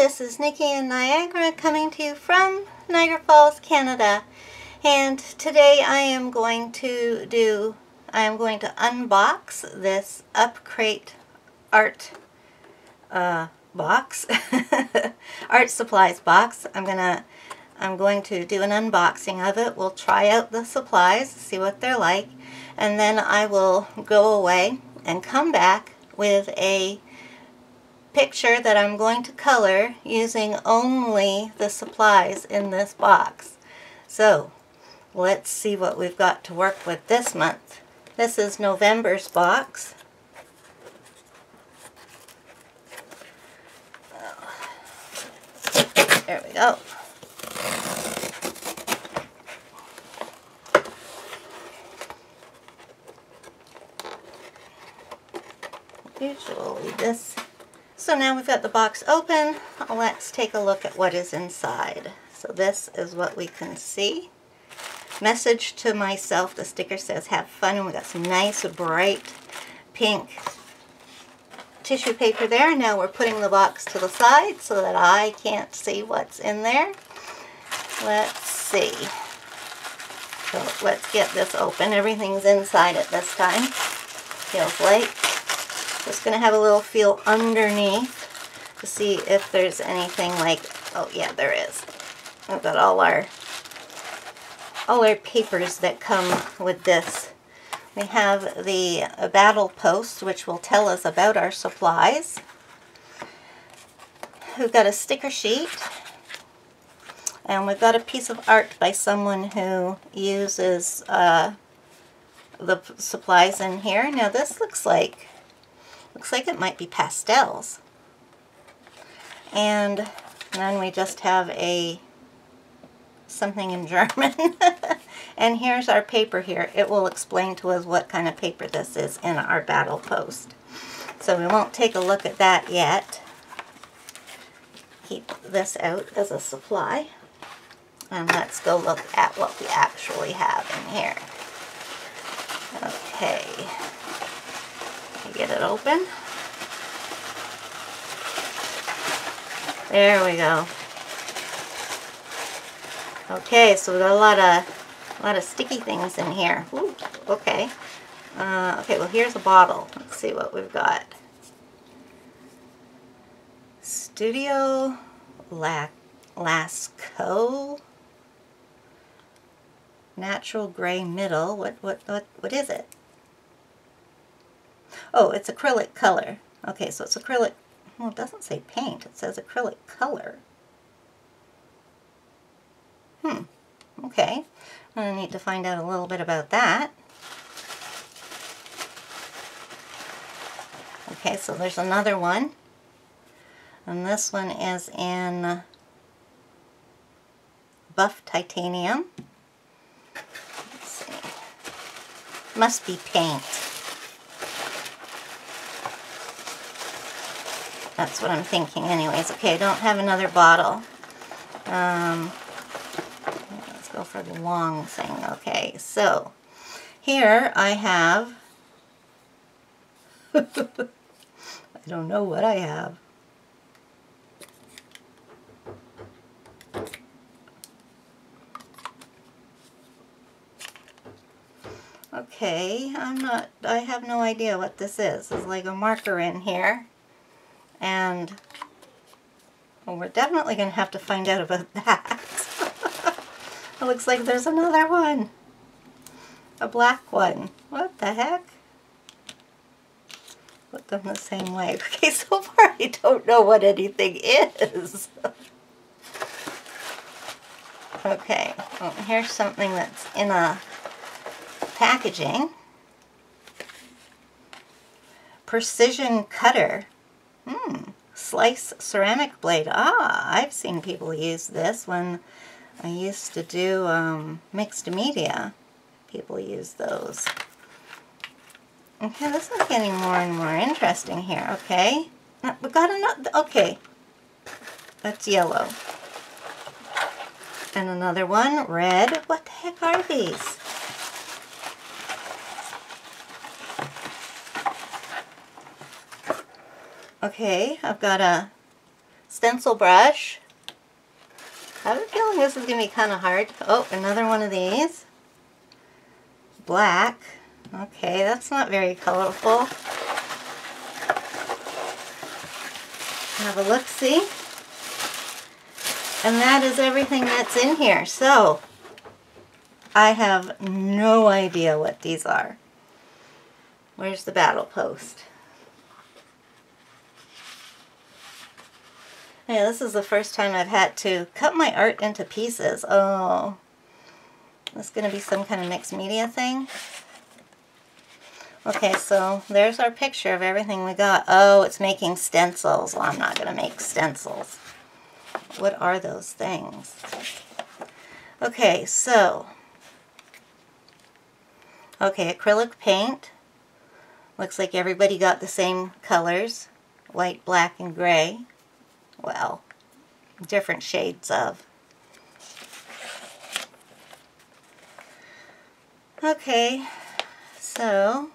This is Nikki in Niagara coming to you from Niagara Falls, Canada. And today I am going to do, I am going to unbox this Upcrate art uh, box, art supplies box. I'm gonna, I'm going to do an unboxing of it. We'll try out the supplies, see what they're like, and then I will go away and come back with a picture that I'm going to color using only the supplies in this box. So let's see what we've got to work with this month. This is November's box. There we go. Usually this so now we've got the box open. Let's take a look at what is inside. So this is what we can see. Message to myself, the sticker says have fun and we got some nice bright pink tissue paper there. Now we're putting the box to the side so that I can't see what's in there. Let's see. So let's get this open. Everything's inside it this time. Feels like. Just going to have a little feel underneath to see if there's anything like, oh yeah, there is. We've got all our, all our papers that come with this. We have the battle post, which will tell us about our supplies. We've got a sticker sheet. And we've got a piece of art by someone who uses uh, the supplies in here. Now this looks like Looks like it might be pastels. And then we just have a something in German. and here's our paper here. It will explain to us what kind of paper this is in our battle post. So we won't take a look at that yet. Keep this out as a supply. And let's go look at what we actually have in here. Okay get it open. There we go. Okay, so we got a lot of a lot of sticky things in here. Ooh, okay. Uh, okay, well here's a bottle. Let's see what we've got. Studio La Lascaux Natural Gray Middle. What what what what is it? Oh, it's acrylic color. Okay, so it's acrylic. Well, it doesn't say paint. It says acrylic color. Hmm. Okay. I'm going to need to find out a little bit about that. Okay, so there's another one. And this one is in buff titanium. Must be paint. That's what I'm thinking anyways. Okay, I don't have another bottle. Um, let's go for the long thing. Okay, so here I have, I don't know what I have. Okay, I'm not, I have no idea what this is. There's like a marker in here. And well, we're definitely going to have to find out about that. it looks like there's another one. A black one. What the heck? Put them the same way. Okay, so far I don't know what anything is. okay, well, here's something that's in a packaging. Precision cutter. Slice ceramic blade. Ah, I've seen people use this when I used to do um, mixed media. People use those. Okay, this is getting more and more interesting here, okay? we got another, okay. That's yellow. And another one, red. What the heck are these? Okay, I've got a stencil brush. I have a feeling this is going to be kind of hard. Oh, another one of these. Black. Okay, that's not very colorful. Have a look-see. And that is everything that's in here. So, I have no idea what these are. Where's the battle post? Yeah, this is the first time I've had to cut my art into pieces. Oh, this is going to be some kind of mixed media thing. Okay, so there's our picture of everything we got. Oh, it's making stencils. Well, I'm not going to make stencils. What are those things? Okay, so. Okay, acrylic paint. Looks like everybody got the same colors. White, black, and gray well, different shades of. Okay, so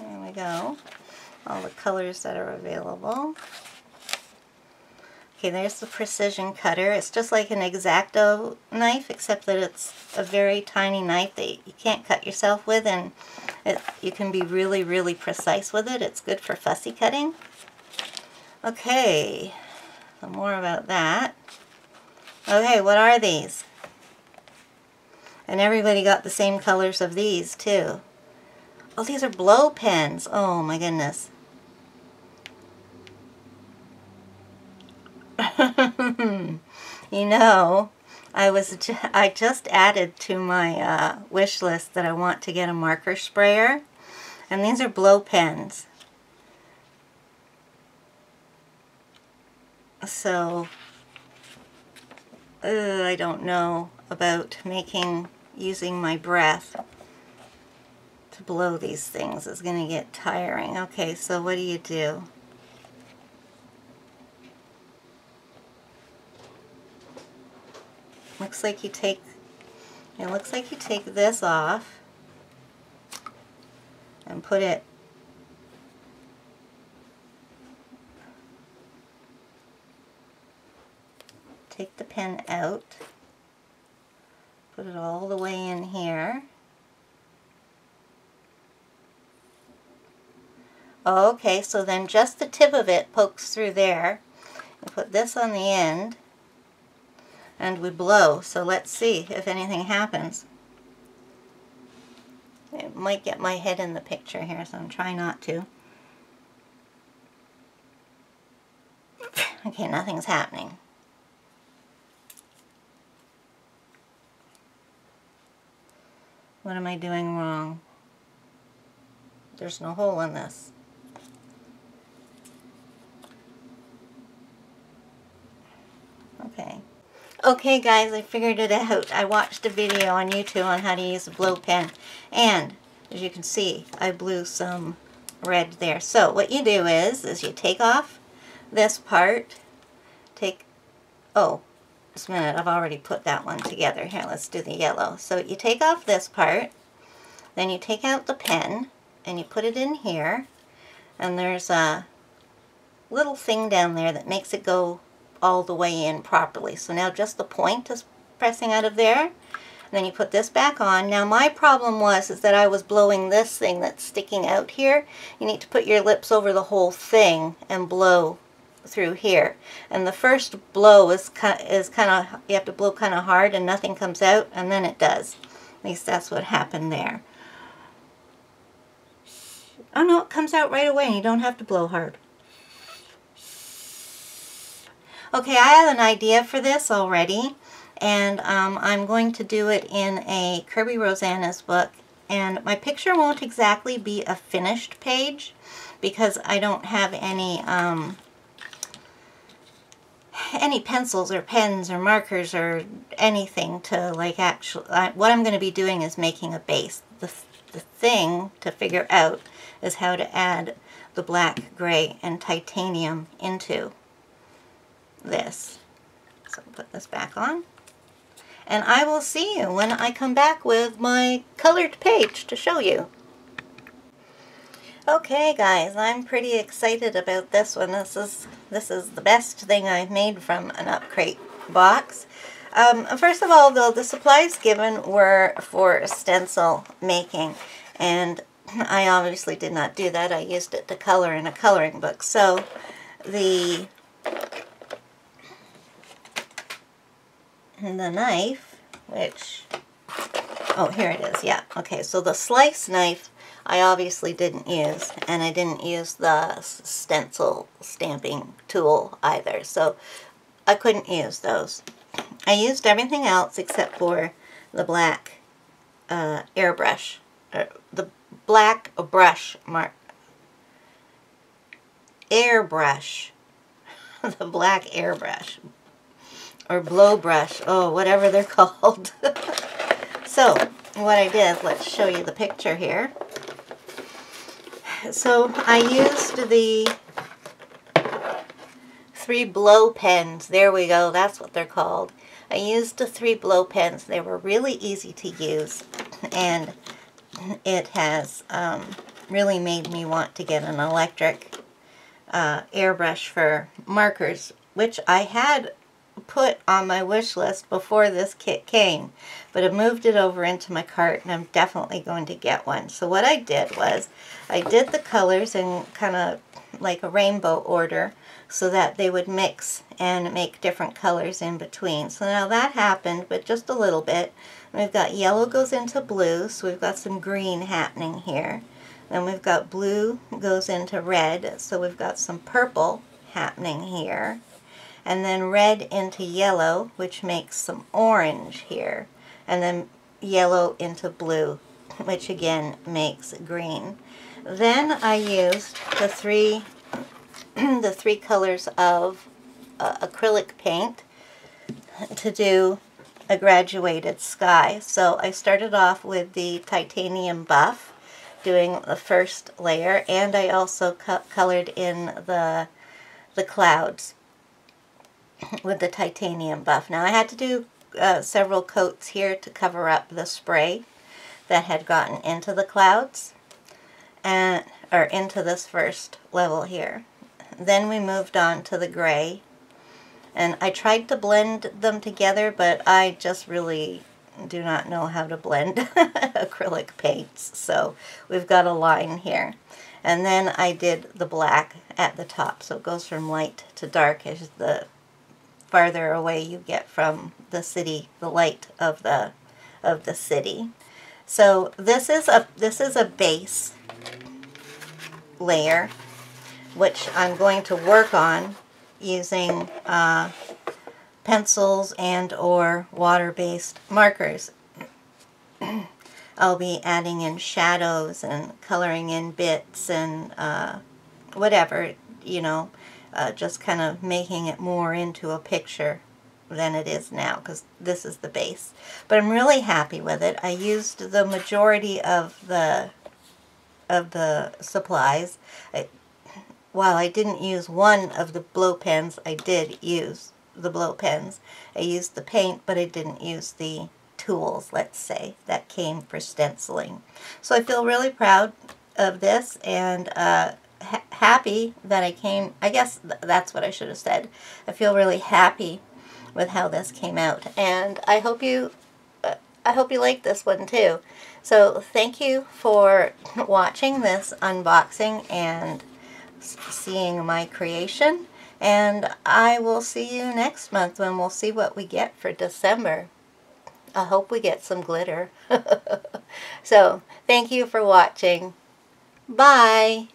there we go. All the colors that are available. Okay, there's the precision cutter. It's just like an X-Acto knife, except that it's a very tiny knife that you can't cut yourself with, and it, you can be really, really precise with it. It's good for fussy cutting. Okay, so more about that. Okay, what are these? And everybody got the same colors of these, too. Oh, these are blow pens. Oh, my goodness. you know, I was I just added to my uh, wish list that I want to get a marker sprayer, and these are blow pens. So, uh, I don't know about making using my breath to blow these things. It's going to get tiring. Okay, so what do you do? Looks like you take it looks like you take this off and put it take the pen out put it all the way in here. Okay so then just the tip of it pokes through there. And put this on the end and we blow. So let's see if anything happens. It might get my head in the picture here, so I'm trying not to. Okay, nothing's happening. What am I doing wrong? There's no hole in this. Okay. Okay guys, I figured it out. I watched a video on YouTube on how to use a blow pen. And, as you can see, I blew some red there. So, what you do is, is you take off this part. Take, oh, just a minute, I've already put that one together. Here, let's do the yellow. So, you take off this part. Then you take out the pen, and you put it in here. And there's a little thing down there that makes it go all the way in properly. So now just the point is pressing out of there. And then you put this back on. Now my problem was is that I was blowing this thing that's sticking out here. You need to put your lips over the whole thing and blow through here. And the first blow is is kind of you have to blow kind of hard and nothing comes out and then it does. At least that's what happened there. Oh no, it comes out right away and you don't have to blow hard. Okay, I have an idea for this already, and um, I'm going to do it in a Kirby Rosanes book, and my picture won't exactly be a finished page because I don't have any um, any pencils or pens or markers or anything to like actually, what I'm going to be doing is making a base. The, the thing to figure out is how to add the black, gray, and titanium into this. So I'll put this back on. And I will see you when I come back with my colored page to show you. Okay guys, I'm pretty excited about this one. This is this is the best thing I've made from an Upcrate box. Um, first of all, though, the supplies given were for stencil making, and I obviously did not do that. I used it to color in a coloring book. So the the knife, which, oh, here it is, yeah. Okay, so the slice knife I obviously didn't use, and I didn't use the stencil stamping tool either, so I couldn't use those. I used everything else except for the black uh, airbrush, uh, the black brush mark, airbrush, the black airbrush, or blow brush, oh, whatever they're called. so, what I did, let's show you the picture here. So, I used the three blow pens. There we go, that's what they're called. I used the three blow pens. They were really easy to use, and it has um, really made me want to get an electric uh, airbrush for markers, which I had put on my wish list before this kit came, but I moved it over into my cart and I'm definitely going to get one. So what I did was I did the colors in kind of like a rainbow order so that they would mix and make different colors in between. So now that happened, but just a little bit. We've got yellow goes into blue, so we've got some green happening here. Then we've got blue goes into red, so we've got some purple happening here and then red into yellow, which makes some orange here, and then yellow into blue, which again makes green. Then I used the three, the three colors of uh, acrylic paint to do a graduated sky. So I started off with the titanium buff, doing the first layer, and I also co colored in the the clouds with the titanium buff. Now I had to do uh, several coats here to cover up the spray that had gotten into the clouds and or into this first level here. Then we moved on to the gray and I tried to blend them together but I just really do not know how to blend acrylic paints so we've got a line here and then I did the black at the top so it goes from light to dark as the farther away you get from the city, the light of the of the city. So this is a this is a base layer, which I'm going to work on using uh, pencils and or water-based markers. I'll be adding in shadows and coloring in bits and uh, whatever, you know, uh, just kind of making it more into a picture than it is now because this is the base. But I'm really happy with it. I used the majority of the of the supplies. I, while I didn't use one of the blow pens, I did use the blow pens. I used the paint, but I didn't use the tools, let's say, that came for stenciling. So I feel really proud of this, and uh, ha happy that I came, I guess th that's what I should have said. I feel really happy with how this came out. And I hope you, uh, I hope you like this one too. So thank you for watching this unboxing and seeing my creation. And I will see you next month when we'll see what we get for December. I hope we get some glitter. so, thank you for watching. Bye.